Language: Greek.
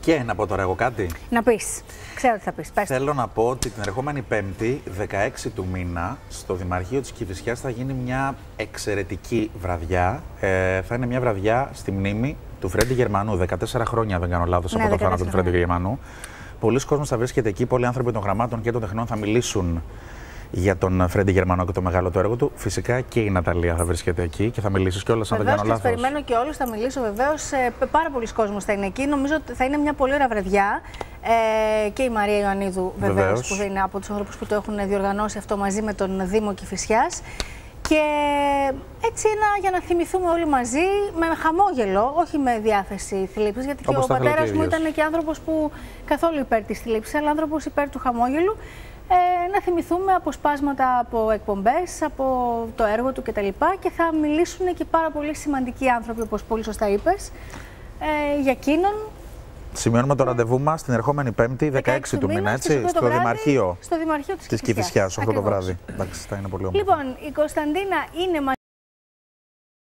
Και να πω τώρα εγώ κάτι. Να πεις. Ξέρω τι θα πεις. Θέλω να πω ότι την ερχόμενη Πέμπτη, 16 του μήνα, στο Δημαρχείο της Κυφυσιάς θα γίνει μια εξαιρετική βραδιά. Ε, θα είναι μια βραδιά στη μνήμη του Φρέντι Γερμανού. 14 χρόνια, δεν κάνω λάθος, Ναι, από το 14 θάνατο του Φρέντι χρόνια. Γερμανού. Πολλοί κόσμοι θα βρίσκεται εκεί, πολλοί άνθρωποι των γραμμάτων και των τεχνών θα μιλήσουν για τον Φρέντι Γερμανό και το μεγάλο του έργο του. Φυσικά και η Ναταλία θα βρίσκεται εκεί και θα μιλήσεις κιόλας, αν δεν Βεβαίως κάνω και του λάθος. περιμένω και όλους. Θα μιλήσω βεβαίως. Πάρα πολλοί κόσμοι θα είναι εκεί. Νομίζω ότι θα είναι μια πολύ ωραία βραδιά. Ε, και η Μαρία Ιωαννίδου βεβαίως, Βεβαίως. που θα είναι από τους ανθρώπους που το έχουν διοργανώσει αυτό μαζί με τον Δήμο Κηφισιάς. Και έτσι ένα, για να θυμηθούμε όλοι μαζί με χαμόγελο, όχι με διάθεση θλίψης, γιατί και Όπως ο τα θέλετε πατέρας μου ίδιος. ήταν και άνθρωπος που καθόλου υπέρ της θλίψης, αλλά άνθρωπος υπέρ του χαμόγελου. Ε, να θυμηθούμε αποσπάσματα από εκπομπές, από το έργο του κτλ. Και θα μιλήσουν και πάρα πολύ σημαντικοί άνθρωποι, όπως πολύ σωστά είπες, ε, για εκείνον. Σημειώνουμε το ραντεβού μας την ερχόμενη Πέμπτη, 16, του μήνα, στις έτσι, οκτώ το στο βράδυ, Δημαρχείο Στο Δημαρχείο της της Κηφισιάς. Κυφυσιά, 8 το Ακριβώς. βράδυ. Εντάξει, θα είναι πολύ όμορφο. Λοιπόν, η Κωνσταντίνα είναι μαζί.